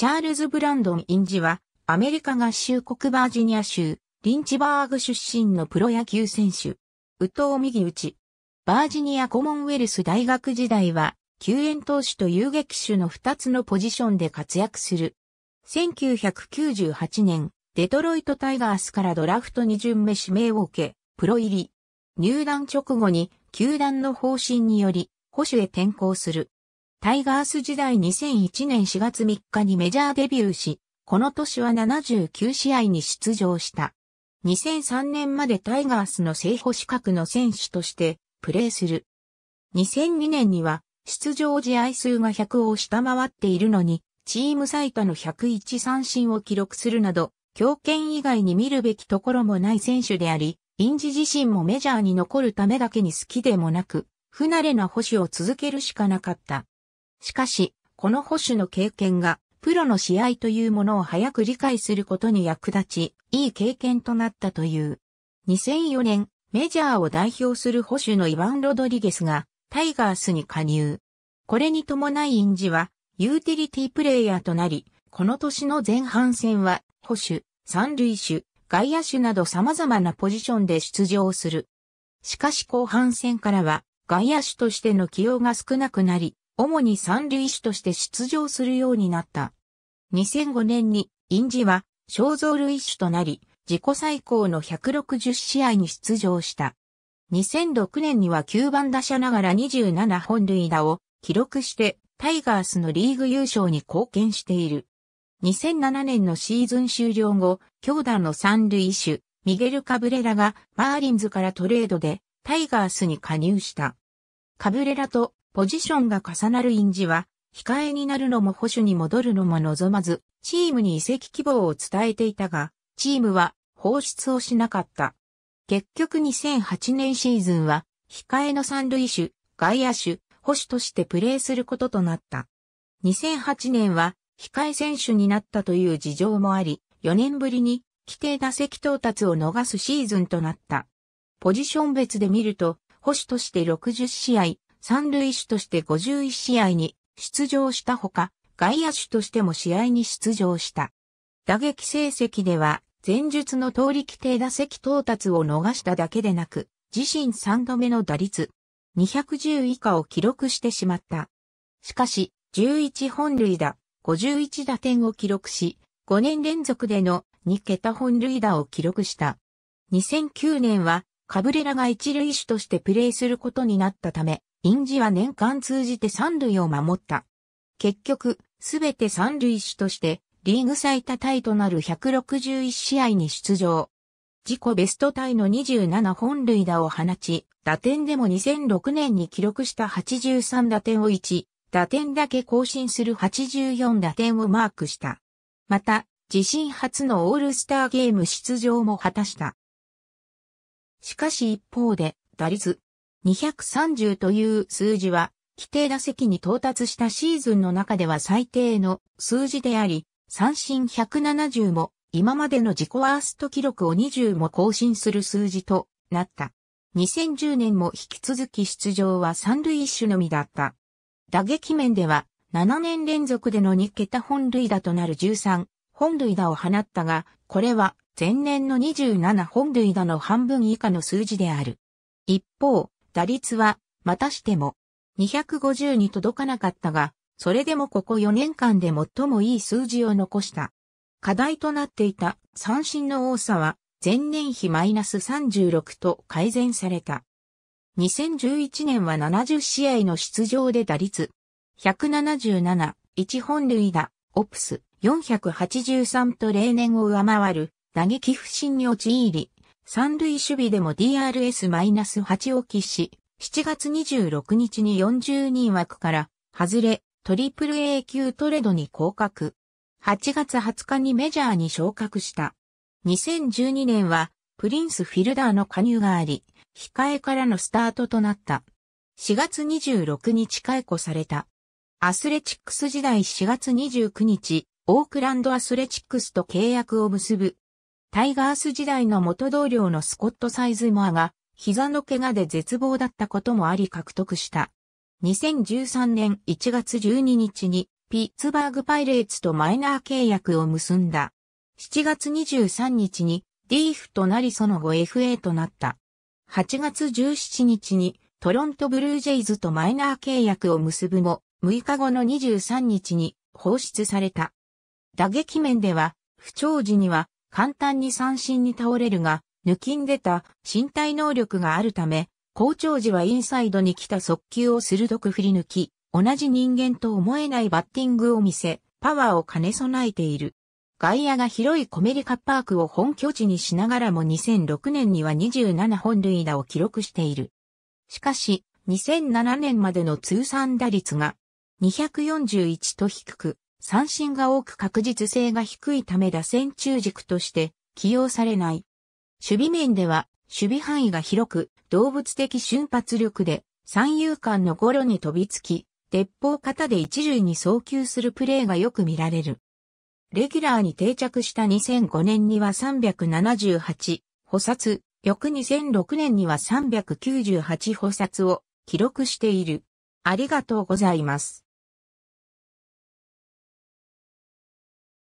チャールズ・ブランドン・インジは、アメリカ合衆国バージニア州、リンチバーグ出身のプロ野球選手。宇藤右打ち。バージニアコモンウェルス大学時代は、救援投手と遊撃手の2つのポジションで活躍する。1998年、デトロイトタイガースからドラフト2巡目指名を受け、プロ入り。入団直後に、球団の方針により、保守へ転向する。タイガース時代2001年4月3日にメジャーデビューし、この年は79試合に出場した。2003年までタイガースの正捕資格の選手としてプレーする。2002年には出場試合数が100を下回っているのに、チーム最多の101三振を記録するなど、強肩以外に見るべきところもない選手であり、インジ自身もメジャーに残るためだけに好きでもなく、不慣れな保守を続けるしかなかった。しかし、この保守の経験が、プロの試合というものを早く理解することに役立ち、いい経験となったという。2004年、メジャーを代表する保守のイヴァン・ロドリゲスが、タイガースに加入。これに伴いインジは、ユーティリティプレイヤーとなり、この年の前半戦は、保守、三塁手、外野手など様々なポジションで出場する。しかし後半戦からは、外野手としての起用が少なくなり、主に三塁手として出場するようになった。2005年に、インジは、小増塁手となり、自己最高の160試合に出場した。2006年には9番打者ながら27本塁打を記録してタイガースのリーグ優勝に貢献している。2007年のシーズン終了後、強打の三塁手、ミゲル・カブレラがマーリンズからトレードでタイガースに加入した。カブレラとポジションが重なるインジは、控えになるのも保守に戻るのも望まず、チームに移籍希望を伝えていたが、チームは放出をしなかった。結局2008年シーズンは、控えの三塁手、外野手、保守としてプレーすることとなった。2008年は、控え選手になったという事情もあり、4年ぶりに規定打席到達を逃すシーズンとなった。ポジション別で見ると、保守として60試合、三塁手として51試合に出場したほか、外野手としても試合に出場した。打撃成績では、前述の通り規定打席到達を逃しただけでなく、自身3度目の打率210以下を記録してしまった。しかし、11本塁打、51打点を記録し、5年連続での2桁本塁打を記録した。2009年は、カブレラが一塁手としてプレーすることになったため、インジは年間通じて三塁を守った。結局、すべて三塁手として、リーグ最多タイとなる161試合に出場。自己ベストタイの27本塁打を放ち、打点でも2006年に記録した83打点を1、打点だけ更新する84打点をマークした。また、自身初のオールスターゲーム出場も果たした。しかし一方で、打率230という数字は、規定打席に到達したシーズンの中では最低の数字であり、三振170も今までの自己ワースト記録を20も更新する数字となった。2010年も引き続き出場は三塁一種のみだった。打撃面では7年連続での2桁本塁打となる13本塁打を放ったが、これは前年の27本塁打の半分以下の数字である。一方、打率は、またしても、250に届かなかったが、それでもここ4年間で最もいい数字を残した。課題となっていた三振の多さは、前年比マイナス36と改善された。2011年は70試合の出場で打率177、1本塁打、オプス483と例年を上回る打撃不振に陥り、三塁守備でも DRS-8 を喫し、7月26日に40人枠から外れ、トリプル A 級トレードに降格。8月20日にメジャーに昇格した。2012年はプリンスフィルダーの加入があり、控えからのスタートとなった。4月26日解雇された。アスレチックス時代4月29日、オークランドアスレチックスと契約を結ぶタイガース時代の元同僚のスコット・サイズモアが、膝の怪我で絶望だったこともあり獲得した。2013年1月12日にピッツバーグパイレーツとマイナー契約を結んだ。7月23日にディーフとなりその後 FA となった。8月17日にトロントブルージェイズとマイナー契約を結ぶも、6日後の23日に放出された。打撃面では、不調時には簡単に三振に倒れるが、抜きんでた身体能力があるため、好調時はインサイドに来た速球を鋭く振り抜き、同じ人間と思えないバッティングを見せ、パワーを兼ね備えている。外野が広いコメリカパークを本拠地にしながらも2006年には27本塁打を記録している。しかし、2007年までの通算打率が241と低く、三振が多く確実性が低いため打線中軸として起用されない。守備面では守備範囲が広く動物的瞬発力で三遊間のゴロに飛びつき、鉄砲型で一塁に送球するプレーがよく見られる。レギュラーに定着した2005年には378、補殺、翌2006年には398補殺を記録している。ありがとうございます。